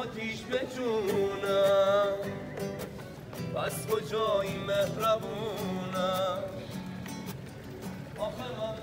آتیش بجونم. پس کجایی مهربونم؟ آخه من